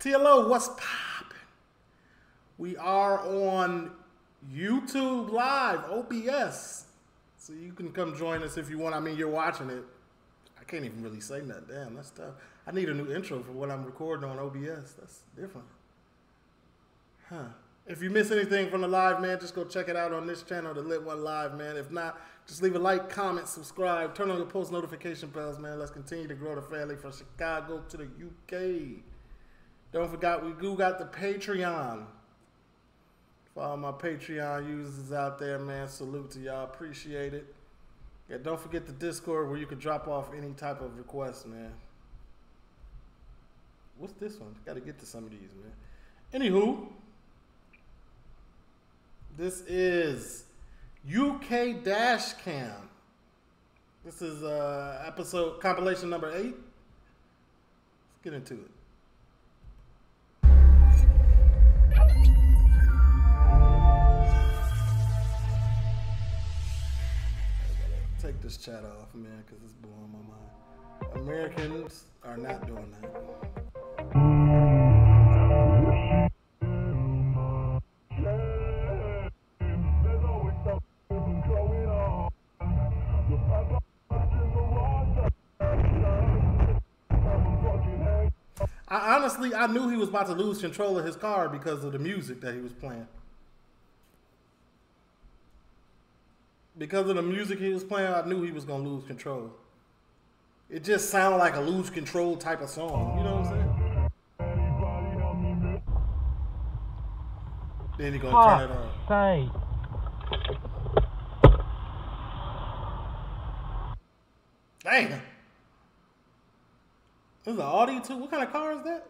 TLO, what's poppin'? We are on YouTube Live, OBS. So you can come join us if you want. I mean, you're watching it. I can't even really say nothing. Damn, that's tough. I need a new intro for what I'm recording on OBS. That's different. Huh. If you miss anything from the live, man, just go check it out on this channel, the Lit One Live, man. If not, just leave a like, comment, subscribe, turn on your post notification bells, man. Let's continue to grow the family from Chicago to the UK. Don't forget, we do got the Patreon. For all my Patreon users out there, man, salute to y'all. Appreciate it. Yeah, don't forget the Discord where you can drop off any type of request, man. What's this one? Got to get to some of these, man. Anywho, this is UK Dash Cam. This is uh, episode compilation number eight. Let's get into it. Take this chat off, man, because it's blowing my mind. Americans are not doing that. I honestly, I knew he was about to lose control of his car because of the music that he was playing. Because of the music he was playing, I knew he was gonna lose control. It just sounded like a lose control type of song. You know what I'm saying? Then he gonna turn it on. Say, Dang. This is an Audi too. What kind of car is that?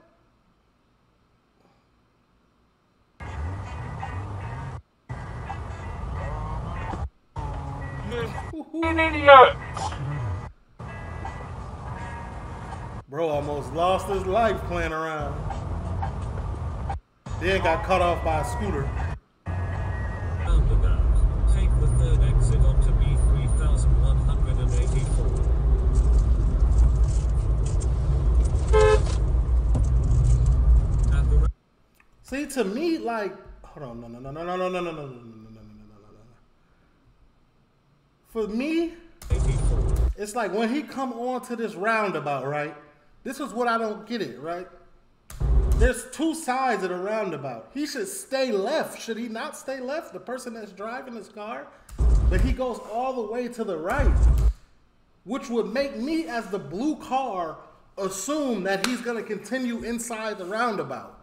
Bro almost lost his life playing around. Then got cut off by a scooter. Roundabout. Take the third exit onto B3184. At the ra- See, to me, like, hold on, no, no, no, no, no, no, no, no, no, no. For me, it's like when he come on to this roundabout, right? This is what I don't get it, right? There's two sides of the roundabout. He should stay left. Should he not stay left? The person that's driving his car, but he goes all the way to the right, which would make me, as the blue car, assume that he's gonna continue inside the roundabout.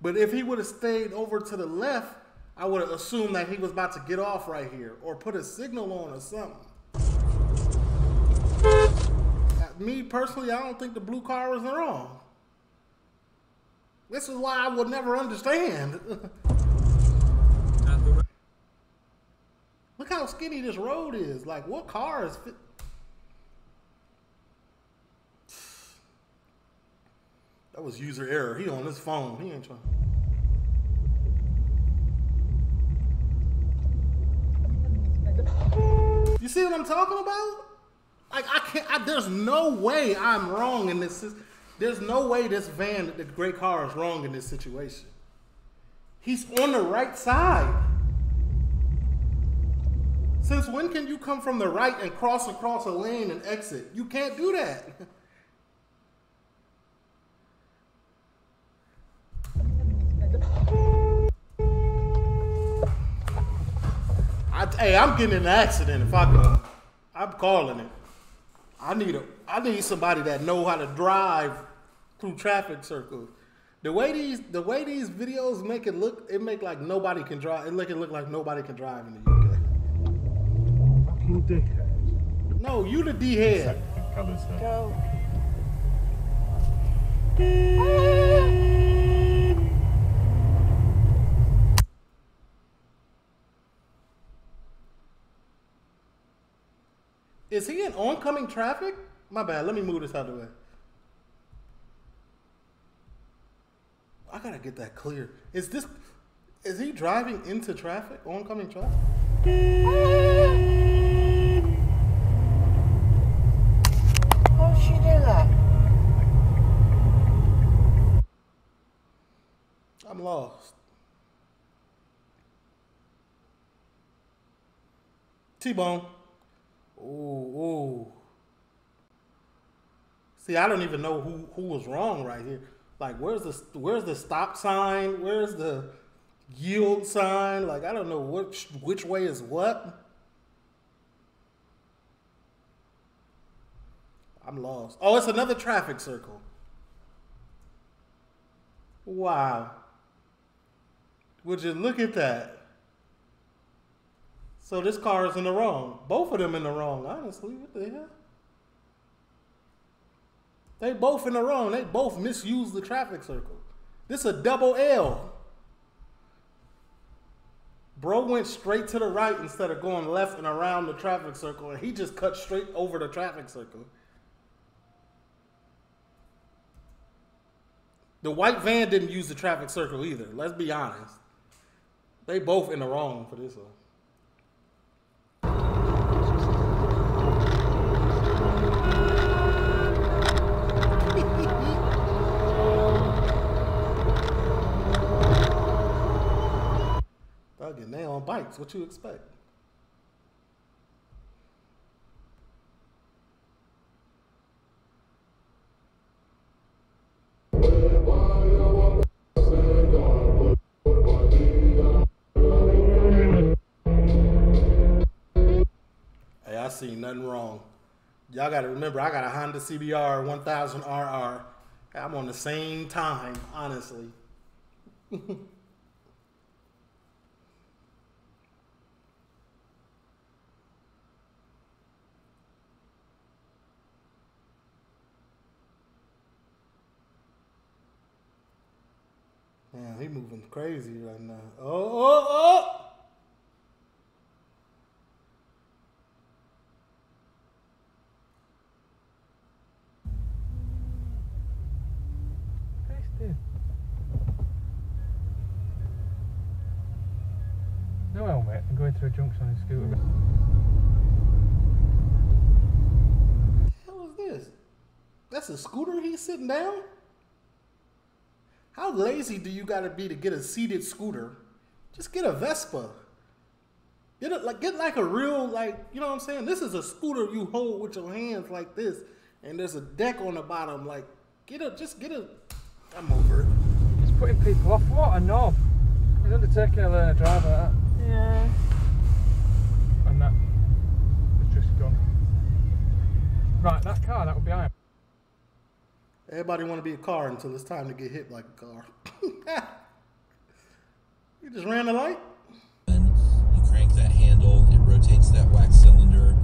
But if he would have stayed over to the left, I would have assumed that he was about to get off right here or put a signal on or something. Uh, Me personally, I don't think the blue car was wrong. This is why I would never understand. Look how skinny this road is. Like, what car is fit? That was user error. He on his phone. He ain't trying. You see what I'm talking about? Like I can't. I, there's no way I'm wrong in this. There's no way this van, the great car, is wrong in this situation. He's on the right side. Since when can you come from the right and cross across a lane and exit? You can't do that. hey, I'm getting in an accident if I go. I'm calling it. I need a I need somebody that know how to drive through traffic circles. The way these the way these videos make it look, it make like nobody can drive. It make it look like nobody can drive in the UK. Fucking dickhead. No, you the D head. Go. Is he in oncoming traffic? My bad. Let me move this out of the way. I gotta get that clear. Is this? Is he driving into traffic? Oncoming traffic? Oh, she did that. I'm lost. T-Bone. Ooh, ooh. See, I don't even know who, who was wrong right here. Like, where's the where's the stop sign? Where's the yield sign? Like, I don't know which which way is what. I'm lost. Oh, it's another traffic circle. Wow. Would you look at that? So this car is in the wrong. Both of them in the wrong, honestly. What the hell? They both in the wrong. They both misuse the traffic circle. This is a double L. Bro went straight to the right instead of going left and around the traffic circle, and he just cut straight over the traffic circle. The white van didn't use the traffic circle either. Let's be honest. They both in the wrong for this one. Bikes. What you expect? Hey, I see nothing wrong. Y'all got to remember, I got a Honda CBR 1000RR. I'm on the same time, honestly. Man, he moving crazy right now. Oh, oh, oh! No helmet and going through a junction on a scooter. What the hell is this? That's a scooter he's sitting down? How lazy do you gotta be to get a seated scooter? Just get a Vespa. Get it like get like a real like you know what I'm saying? This is a scooter you hold with your hands like this, and there's a deck on the bottom. Like get a just get a. I'm over it. He's putting people off. What a knob. He's undertaking a uh, learner driver. That. Yeah. And that has just gone. Right, that car that would be iron. Everybody want to be a car until it's time to get hit like a car. you just ran the light. You crank that handle, it rotates that wax cylinder.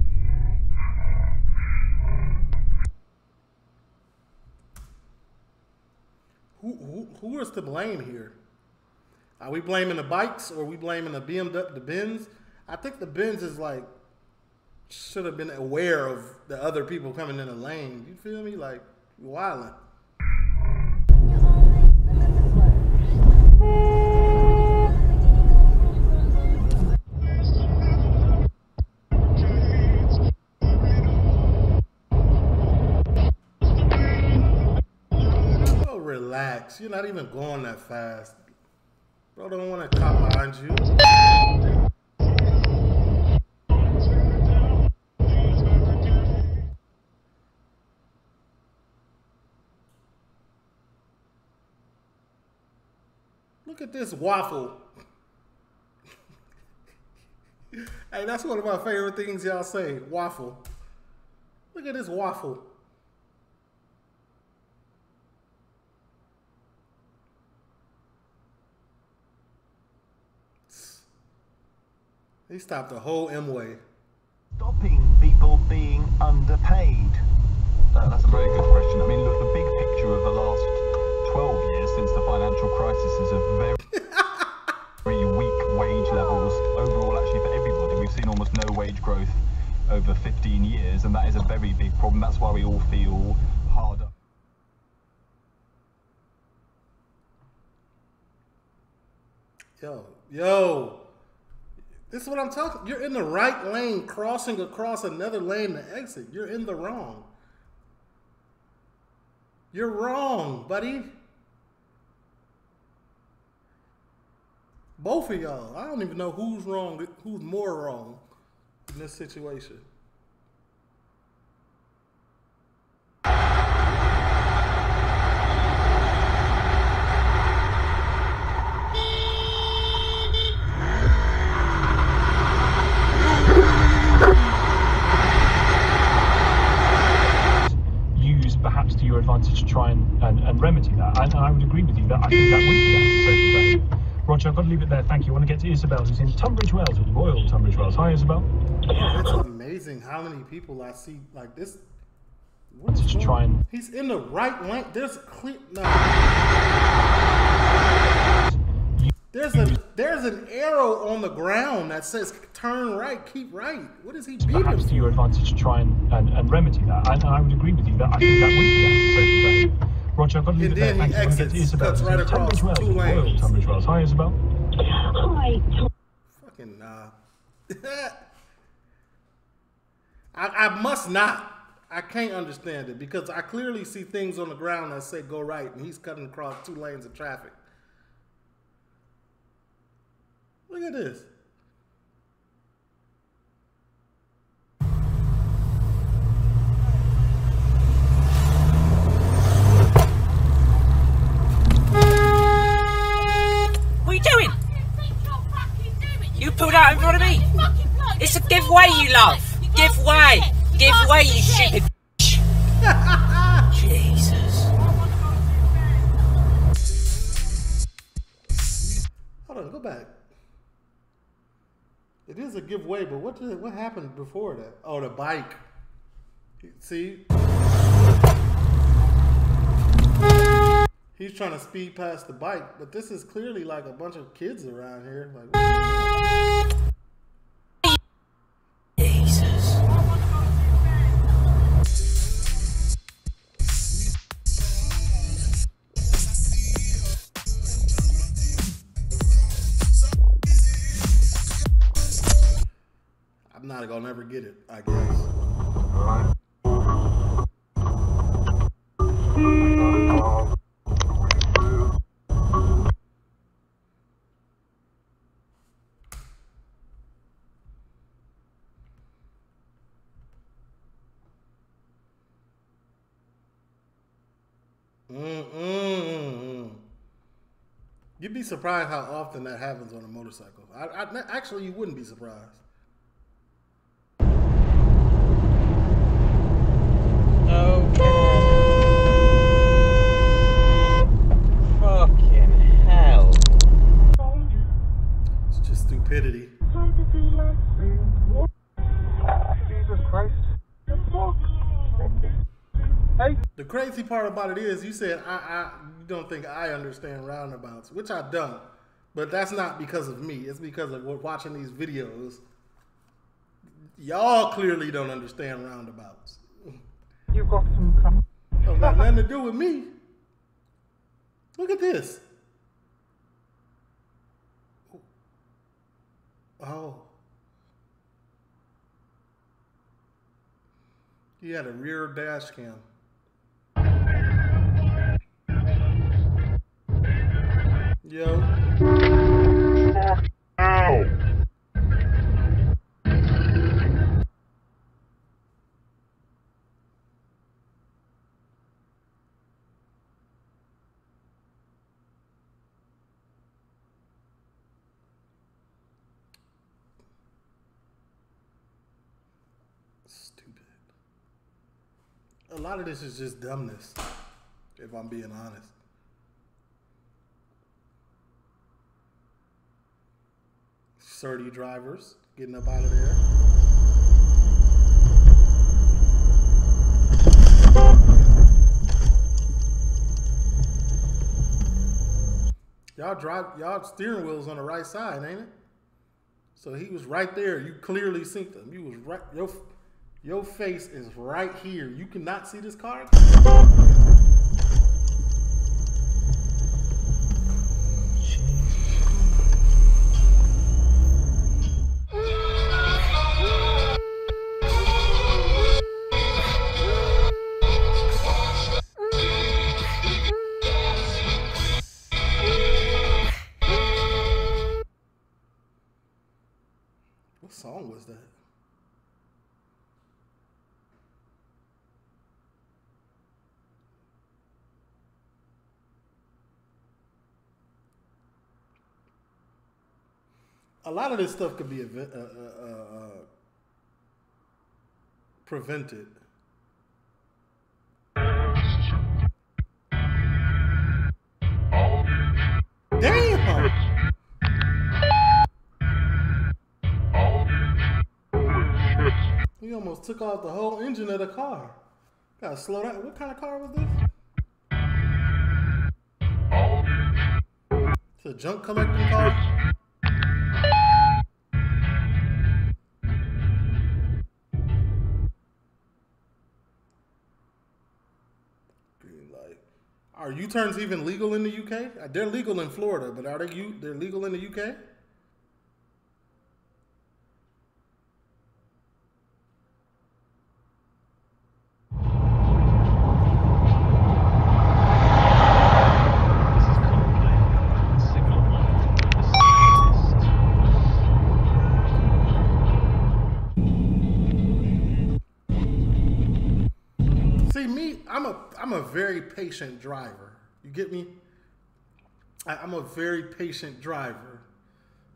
Who, who who is to blame here? Are we blaming the bikes or are we blaming the BMW, the Benz? I think the Benz is like should have been aware of the other people coming in the lane. You feel me? Like wilding. Oh, relax. You're not even going that fast. Bro don't want to cop behind you. Look at this waffle. hey, that's one of my favorite things y'all say. Waffle. Look at this waffle. He stopped the whole M way. stopping people being underpaid? Uh, that's a very good question. I mean, look, the big picture of the last 12 years since the financial crisis is a very, very weak wage levels overall, actually, for everybody. We've seen almost no wage growth over 15 years, and that is a very big problem. That's why we all feel hard up. Yo, yo. This is what I'm talking. You're in the right lane, crossing across another lane to exit. You're in the wrong. You're wrong, buddy. Both of y'all. I don't even know who's wrong, who's more wrong in this situation. It there. Thank you. I want to get to Isabel, who's in Tunbridge Wells, at Royal Tunbridge Wells. Hi, Isabel. It's amazing how many people I see like this. What is Just wrong? try and He's in the right lane. There's a clear. No. There's a there's an arrow on the ground that says turn right, keep right. What is he beeping? perhaps to your advantage to try and, and, and remedy that. And I would agree with you that I think that would be antisocial. Roger, I've got to leave And it there. Thank you. I want to get to Isabel, cuts right in Tunbridge across Wells, two Royal. Tunbridge Wells. Hi, Isabel. Hi, Fucking nah. Uh, I, I must not. I can't understand it because I clearly see things on the ground that say go right, and he's cutting across two lanes of traffic. Look at this. What are you doing? You pulled out in front of me. It's a give way, you love. Give way. Give way, you stupid. Jesus. Hold on, go back. It is a giveaway, but what did, what happened before that? Oh, the bike. See, he's trying to speed past the bike, but this is clearly like a bunch of kids around here. Like, Jesus. I'm not gonna ever get it. I guess. You'd be surprised how often that happens on a motorcycle. I, I, actually, you wouldn't be surprised. Crazy part about it is, you said I, I you don't think I understand roundabouts, which I don't. But that's not because of me. It's because of what- watching these videos. Y'all clearly don't understand roundabouts. You've got some. Don't got nothing to do with me. Look at this. Oh. He had a rear dash cam. Yo. Stupid. A lot of this is just dumbness, if I'm being honest. Surdy drivers getting up out of there. Y'all drive y'all steering wheel's on the right side, ain't it? So he was right there. You clearly synced him. You was right. Your your face is right here. You cannot see this car. A lot of this stuff could be ev- uh, uh, uh, uh, prevented. Damn! We almost took off the whole engine of the car. Gotta slow down. What kind of car was this? It's a junk collecting car. U-turns even legal in the UK? They're legal in Florida, but are they you? They're legal in the UK? See me, I'm a I'm a very patient driver. You get me? I, I'm a very patient driver.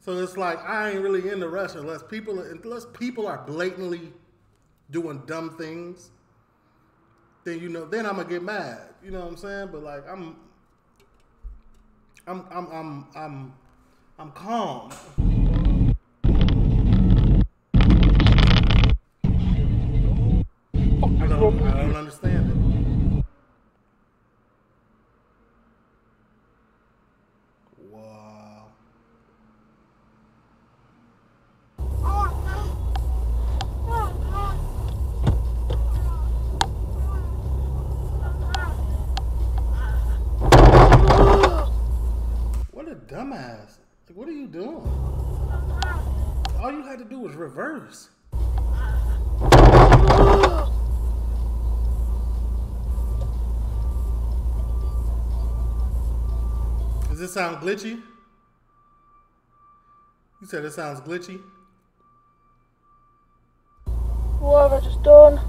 So it's like I ain't really in the rush unless people unless people are blatantly doing dumb things. Then you know, then I'm gonna get mad. You know what I'm saying? But like I'm, I'm, I'm, I'm, I'm, I'm calm. I don't, I don't understand it. Wow. What a dumbass. Like, what are you doing? All you had to do was reverse. Does this sound glitchy? You said it sounds glitchy? What have I just done?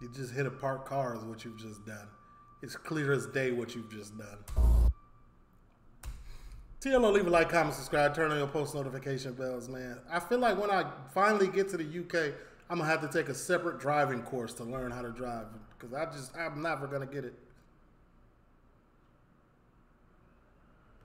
You just hit a parked car is what you've just done. It's clear as day what you've just done. TLO, leave a like, comment, subscribe, turn on your post notification bells, man. I feel like when I finally get to the UK, I'm gonna have to take a separate driving course to learn how to drive because I just I'm never gonna get it.